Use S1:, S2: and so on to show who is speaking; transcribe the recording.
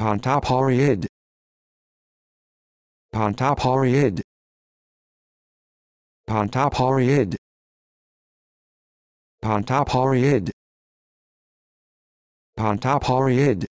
S1: Pontoporiid Panta Pontoporiid Panta Pontoporiid